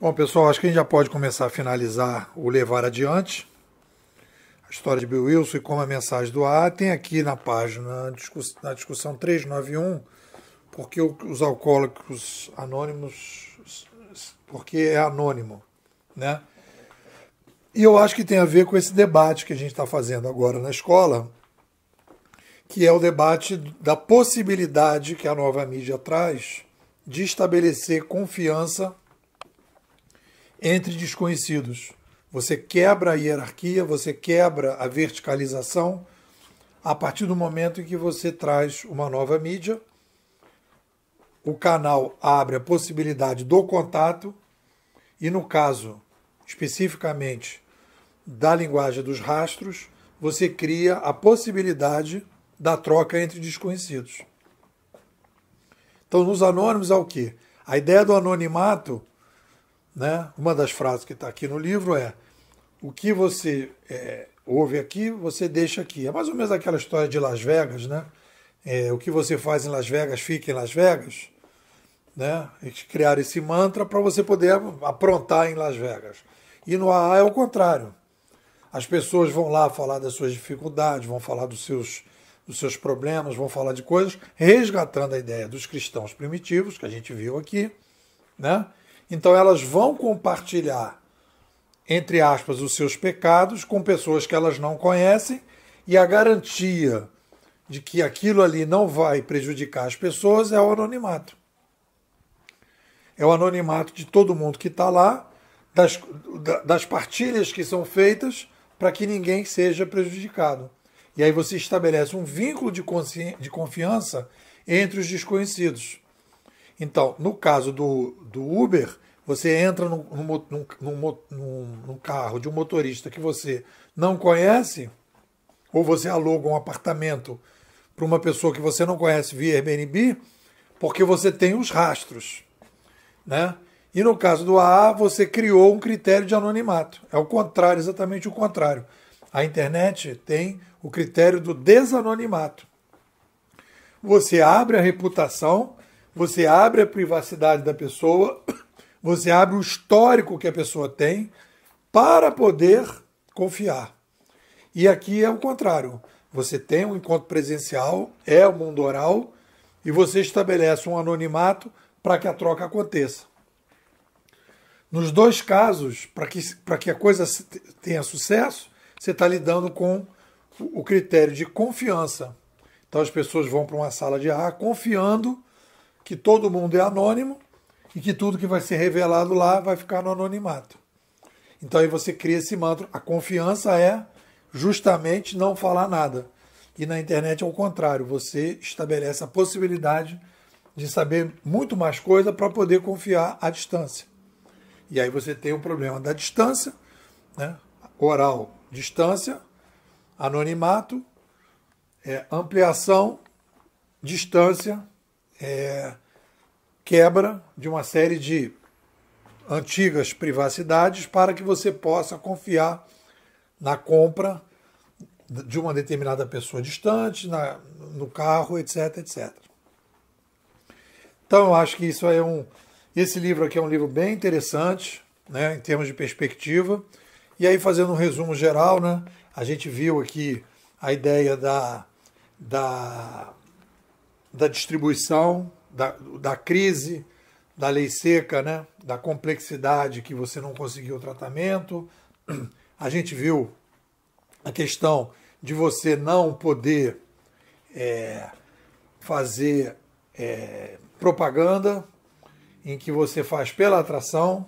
Bom, pessoal, acho que a gente já pode começar a finalizar o levar adiante. A história de Bill Wilson e como a mensagem do A tem aqui na página, na discussão 391, porque os alcoólicos anônimos, porque é anônimo, né? E eu acho que tem a ver com esse debate que a gente está fazendo agora na escola, que é o debate da possibilidade que a nova mídia traz de estabelecer confiança entre desconhecidos. Você quebra a hierarquia, você quebra a verticalização a partir do momento em que você traz uma nova mídia. O canal abre a possibilidade do contato, e no caso especificamente da linguagem dos rastros, você cria a possibilidade da troca entre desconhecidos. Então, nos anônimos, há o quê? A ideia do anonimato né? Uma das frases que está aqui no livro é: o que você é, ouve aqui, você deixa aqui. É mais ou menos aquela história de Las Vegas, né? É, o que você faz em Las Vegas fica em Las Vegas. Né? Eles criaram esse mantra para você poder aprontar em Las Vegas. E no AA é o contrário. As pessoas vão lá falar das suas dificuldades, vão falar dos seus, dos seus problemas, vão falar de coisas, resgatando a ideia dos cristãos primitivos, que a gente viu aqui, né? Então elas vão compartilhar, entre aspas, os seus pecados com pessoas que elas não conhecem e a garantia de que aquilo ali não vai prejudicar as pessoas é o anonimato. É o anonimato de todo mundo que está lá, das, das partilhas que são feitas para que ninguém seja prejudicado. E aí você estabelece um vínculo de, de confiança entre os desconhecidos. Então, no caso do, do Uber, você entra num, num, num, num, carro de um motorista que você não conhece, ou você aluga um apartamento para uma pessoa que você não conhece via Airbnb, porque você tem os rastros. Né? E no caso do AA, você criou um critério de anonimato. É o contrário, exatamente o contrário. A internet tem o critério do desanonimato. Você abre a reputação você abre a privacidade da pessoa, você abre o histórico que a pessoa tem para poder confiar. E aqui é o contrário. Você tem um encontro presencial, é o mundo oral, e você estabelece um anonimato para que a troca aconteça. Nos dois casos, para que, que a coisa tenha sucesso, você está lidando com o critério de confiança. Então as pessoas vão para uma sala de ar confiando que todo mundo é anônimo e que tudo que vai ser revelado lá vai ficar no anonimato. Então aí você cria esse mantra. A confiança é justamente não falar nada. E na internet é o contrário, você estabelece a possibilidade de saber muito mais coisa para poder confiar à distância. E aí você tem o problema da distância, né? oral, distância, anonimato, é, ampliação, distância, é, quebra de uma série de antigas privacidades para que você possa confiar na compra de uma determinada pessoa distante, na, no carro, etc, etc. Então eu acho que isso é um. Esse livro aqui é um livro bem interessante, né, em termos de perspectiva. E aí, fazendo um resumo geral, né, a gente viu aqui a ideia da, da da distribuição, da, da crise, da lei seca, né? da complexidade que você não conseguiu o tratamento. A gente viu a questão de você não poder é, fazer é, propaganda em que você faz pela atração,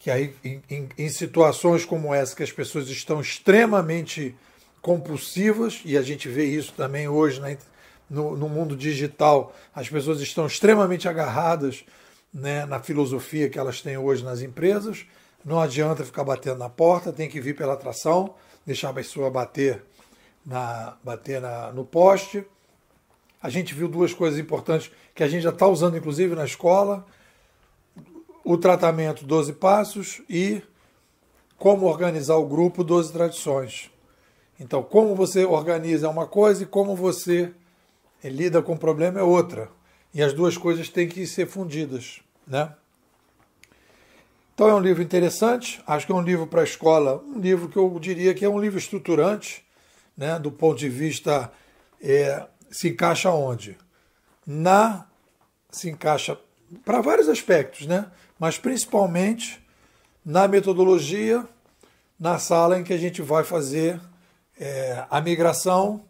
que aí em, em, em, situações como essa que as pessoas estão extremamente compulsivas e a gente vê isso também hoje na, no, no mundo digital, as pessoas estão extremamente agarradas né, na filosofia que elas têm hoje nas empresas. Não adianta ficar batendo na porta, tem que vir pela atração, deixar a pessoa bater, na, bater na, no poste. A gente viu duas coisas importantes que a gente já está usando, inclusive, na escola: o tratamento 12 passos e como organizar o grupo 12 tradições. Então, como você organiza uma coisa e como você lida com o problema é outra. E as duas coisas têm que ser fundidas. Né? Então é um livro interessante, acho que é um livro para a escola, um livro que eu diria que é um livro estruturante, né, do ponto de vista é, se encaixa onde? Na se encaixa para vários aspectos, né? Mas principalmente na metodologia, na sala em que a gente vai fazer é, a migração,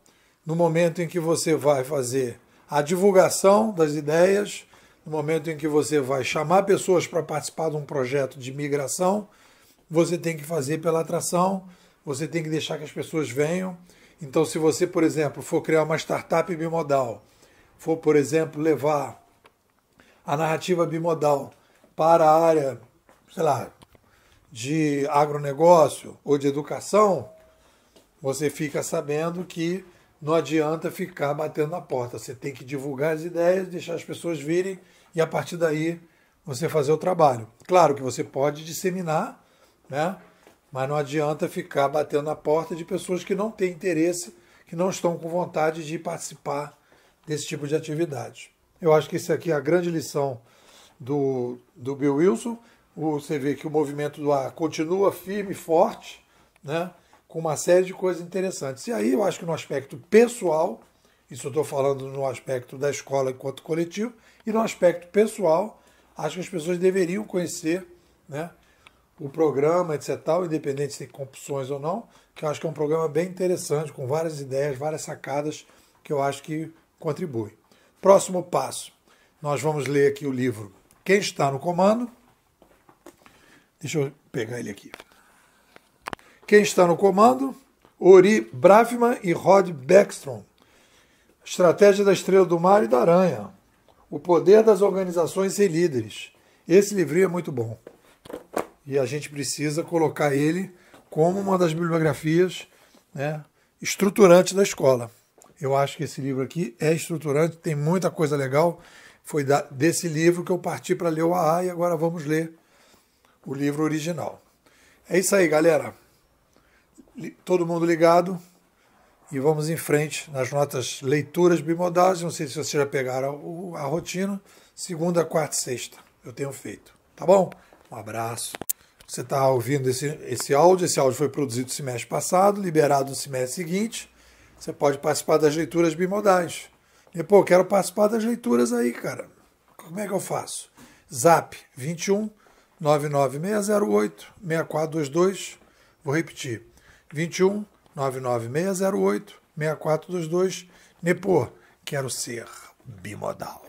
no momento em que você vai fazer a divulgação das ideias, no momento em que você vai chamar pessoas para participar de um projeto de migração, você tem que fazer pela atração, você tem que deixar que as pessoas venham. Então, se você, por exemplo, for criar uma startup bimodal, for, por exemplo, levar a narrativa bimodal para a área, sei lá, de agronegócio ou de educação, você fica sabendo que não adianta ficar batendo na porta. Você tem que divulgar as ideias, deixar as pessoas virem e a partir daí você fazer o trabalho. Claro que você pode disseminar, né? mas não adianta ficar batendo na porta de pessoas que não têm interesse, que não estão com vontade de participar desse tipo de atividade. Eu acho que isso aqui é a grande lição do, do Bill Wilson. Você vê que o movimento do ar continua firme e forte, né? Com uma série de coisas interessantes. E aí eu acho que no aspecto pessoal, isso eu estou falando no aspecto da escola enquanto coletivo, e no aspecto pessoal, acho que as pessoas deveriam conhecer né, o programa, etc., tal, independente se tem compulsões ou não, que eu acho que é um programa bem interessante, com várias ideias, várias sacadas que eu acho que contribuem. Próximo passo, nós vamos ler aqui o livro Quem está no comando. Deixa eu pegar ele aqui. Quem está no comando? Ori Bravman e Rod Beckstrom. Estratégia da Estrela do Mar e da Aranha. O poder das organizações sem líderes. Esse livrinho é muito bom. E a gente precisa colocar ele como uma das bibliografias né, estruturantes da escola. Eu acho que esse livro aqui é estruturante, tem muita coisa legal. Foi desse livro que eu parti para ler o AA e agora vamos ler o livro original. É isso aí, galera todo mundo ligado e vamos em frente nas notas leituras bimodais. Não sei se vocês já pegaram a rotina. Segunda, quarta e sexta eu tenho feito. Tá bom? Um abraço. Você está ouvindo esse, esse áudio. Esse áudio foi produzido no semestre passado, liberado no semestre seguinte. Você pode participar das leituras bimodais. E, pô, quero participar das leituras aí, cara. Como é que eu faço? Zap 21 99608 6422. Vou repetir. 21 99608 6422. Nepô, quero ser bimodal.